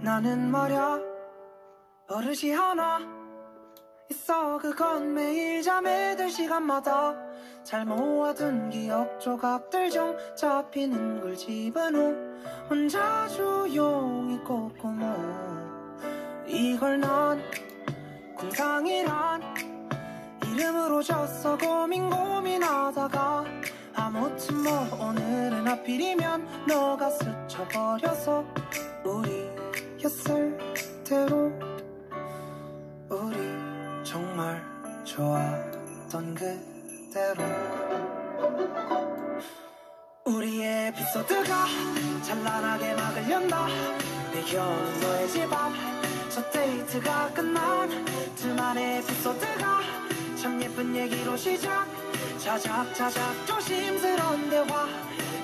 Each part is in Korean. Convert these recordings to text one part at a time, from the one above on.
나는 말야 버릇이 하나 있어. 그건 매일 잠에 들 시간마다 잘 모아둔 기억 조각들 중 잡히는 걸 집은 후 혼자 조용히 꼼꼼호 이걸 난 공상이란 이름으로 졌어. 고민 고민하다가 아무튼 뭐 오늘은 하필이면 너가 스쳐버려서 우리 였을 대로 우리 정말 좋았던 그대로 우리의 에피소드가 찬란하게 막을 연다. 배경은 너의 집 앞 첫 데이트가 끝난 둘만의 에피소드가 참 예쁜 얘기로 시작. 자작자작 조심스러운 대화.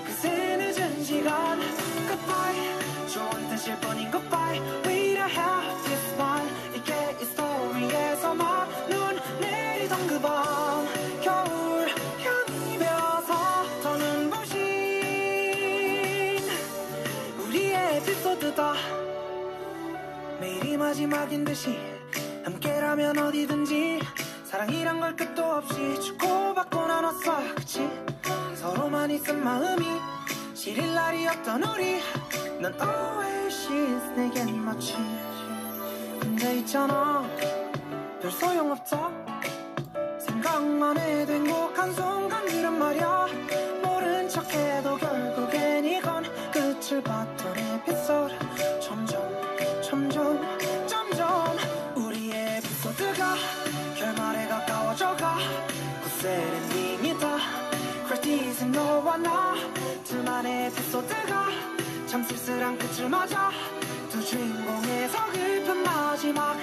그새 늦은 시간. Goodbye 좋은 뜻일 뿐인 Goodbye We don't have this one 이게 이 스토리에서만 눈 내리던 그밤 겨울 향이 배어서 더 눈부신 우리의 에피소드다. 매일이 마지막인 듯이 함께라면 어디든지 사랑이란 걸 끝도 없이 주고받고 나눴어. 그치? 서로만 있은 마음이 시릴 날이 없던 우리 넌 oasis 내겐 마치 근데 있잖아 별 소용없다 생각만 해도 행복한 순간들은 말야. 모른 척해도 결국엔 이건 끝을 봤던 에피소드. 점점 점점 점점 우리의 에피소드가 결말에 가까워져가. 굿셀 엔딩이다 크레딧은 너와 나 둘만의 에피소드가 참 쓸쓸한 끝을 맞아 두 주인공의 서글픈 마지막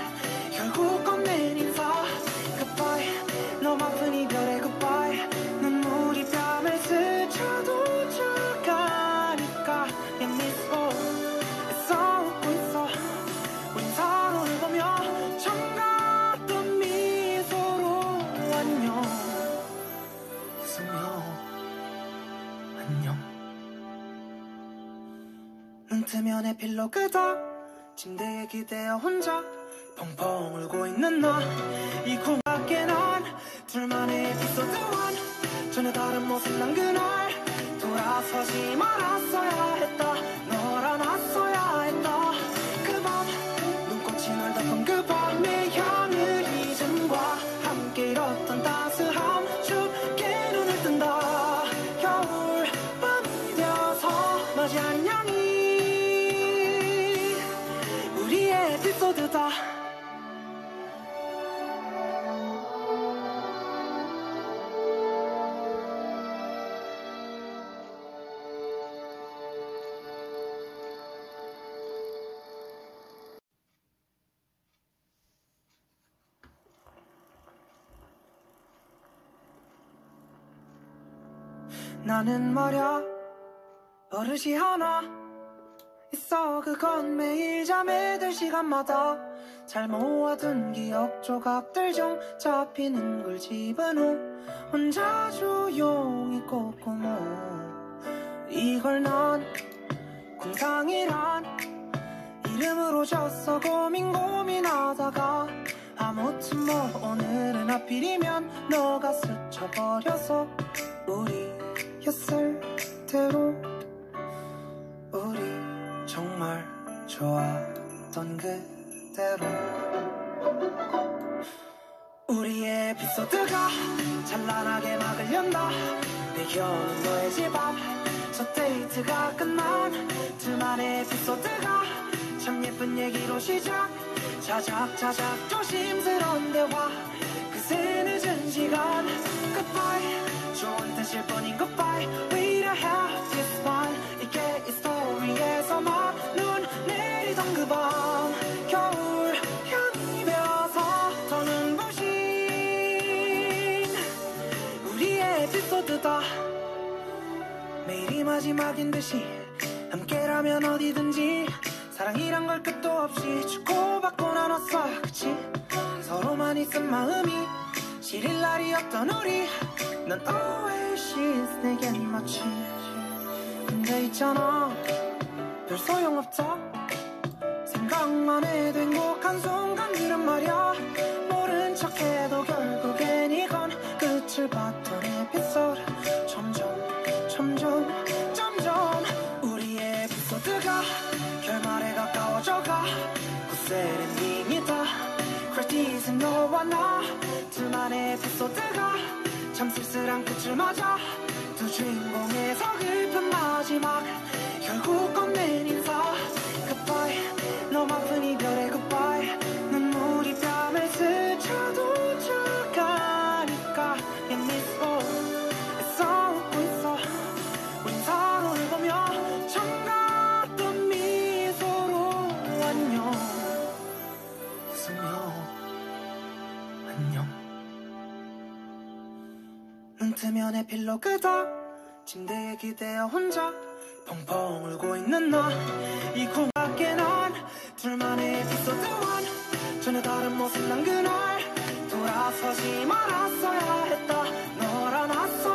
결국 건넨 인사. Goodbye. 너무 아픈 이별의 Goodbye. 눈물이 뺨을 스쳐도 저가니까. 내 미소 애써 웃고 있어 우린 서로를 보며 같던 미소로 안녕. 웃으며 안녕 눈 뜨면 에필로 그다 침대에 기대어 혼자 펑펑 울고 있는 나이 고맙게 난 둘만의 에피소드 원. 전혀 다른 모습 난 그날 돌아서지 말았어야 했다 나는 말야 버릇이 하나 있어. 그건 매일 잠에 들 시간마다 잘 모아둔 기억 조각들 중 잡히는 걸후 혼자 조용히 꼼꼼호 이걸 난 공상이란 이름으로 졌어. 고민 고민하다가 아무튼 뭐 오늘은 하필이면 너가 스쳐버려서 우리 였을 대로 우리 정말 좋았던 그대로 우리의 에피소드가 찬란하게 막을 연다. 배경은 너의 집 앞 첫 데이트가 끝난 둘만의 에피소드가 참 예쁜 얘기로 시작. 자작자작 조심스러운 대화 매일이 마지막인 듯이 함께라면 어디든지 사랑이란 걸 끝도 없이 주고받고 나눴어. 그치? 서로만 있은 마음이 시릴 날이 없던 우리. 넌 oasis 내겐 마치 근데 있잖아. 별 소용없다 생각만 해도 행복한 순간들은 말야. 모른 척해도 결국엔 이건 끝을 봤던 에피소드 크레디트 너와 나 둘만의 에피소드가 참 쓸쓸한 끝을 맞아 두 주인공의 서글픈 마지막 결국 건넨 인사. Goodbye. 아픈 이별의 뜨면 에필로그다 침대에 기대어 혼자 펑펑 울고 있는 나이 고맙게 난 둘만의 에피소드 원. 전혀 다른 모습 난 그날. 돌아서지 말았어야 했다. 널 안았어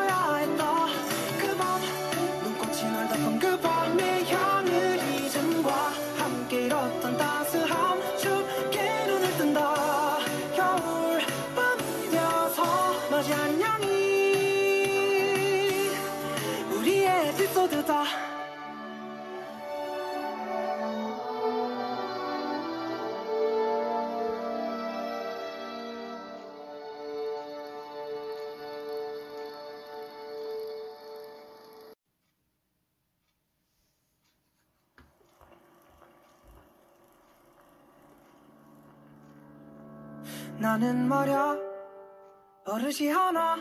나는 말야 버릇이 하나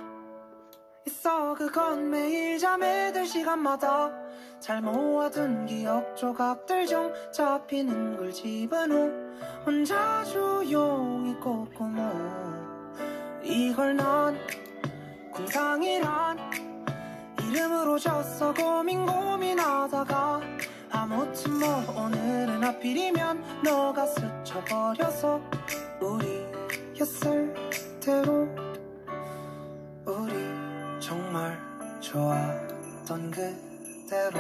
있어. 그건 매일 잠에 들 시간마다 잘 모아둔 기억 조각들 중 잡히는 걸 집은 후 혼자 조용히 꼼꼼히 이걸 난 공상이란 이름으로 졌어. 고민 고민하다가 아무튼 뭐 오늘은 하필이면 너가 스쳐버려서 우리 였을 대로 우리 정말 좋았던 그대로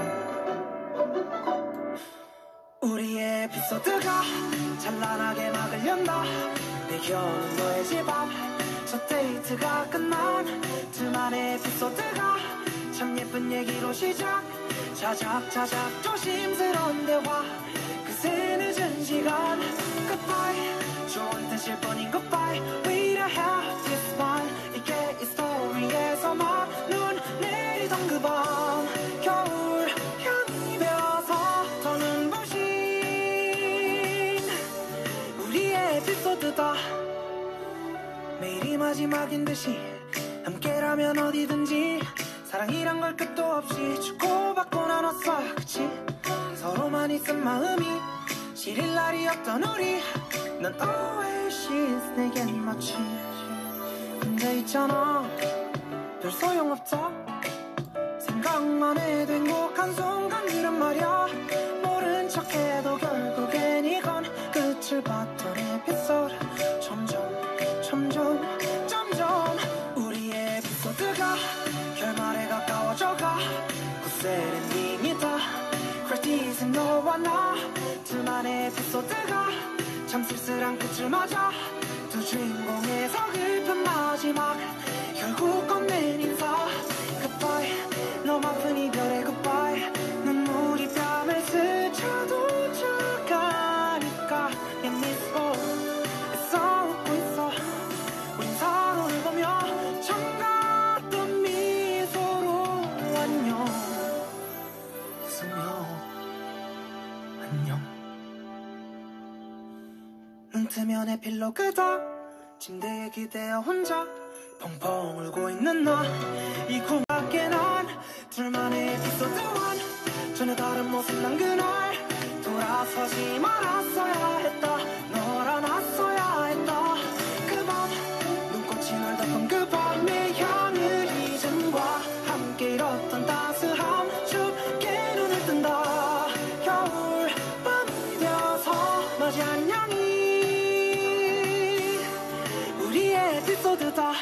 우리의 에피소드가 찬란하게 막을 연다. 내 겨울은 너의 집 앞 첫 데이트가 끝난 둘만의 에피소드가 참 예쁜 얘기로 시작. 자작자작 조심스러운 대화. 그새 늦은 시간. Goodbye 좋은 뜻일 뿐인 goodbye. We don't have this one 이게 이 스토리에서만 눈 내리던 그 밤. 겨울 향이 배어서 더 눈부신 우리의 에피소드다. 매일이 마지막인 듯이 함께라면 어디든지 사랑이란 걸 끝도 없이 주고받고 나눴어. 그치? 서로만 있은 마음이 시릴 날이었던 우리 넌 oasis 내겐 마치 근데 있잖아 별 소용없다. 생각만 해도 행복한 순간들은 말야. 모른 척해도 결국엔 이건 끝을 봤던 에피소드. 점점 점점 점점 우리의 에피소드가 결말에 가까워져가. 굳세 엔딩이다 크레디트 너와 나 둘만의 에피소드가 참 쓸쓸한 끝을 맞아 두 주인공의 서글픈 마지막 결국 건넨 인사. Goodbye. 아픈 이별의 세면에 필로 그다 침대에 기대어 혼자 펑펑 울고 있는 나이 고맙게 난 둘만의 에피소드 원. 전혀 다른 모습 난 그날 돌아서지 말았어야 했다. 널 안았어야 했다. 그밤 눈꽃이 날던 그 밤의 향을 잊음과 함께 잃었던 따스함 춥게 눈을 뜬다. 겨울 밤이 되어서 맞이 안녕히 你做得到。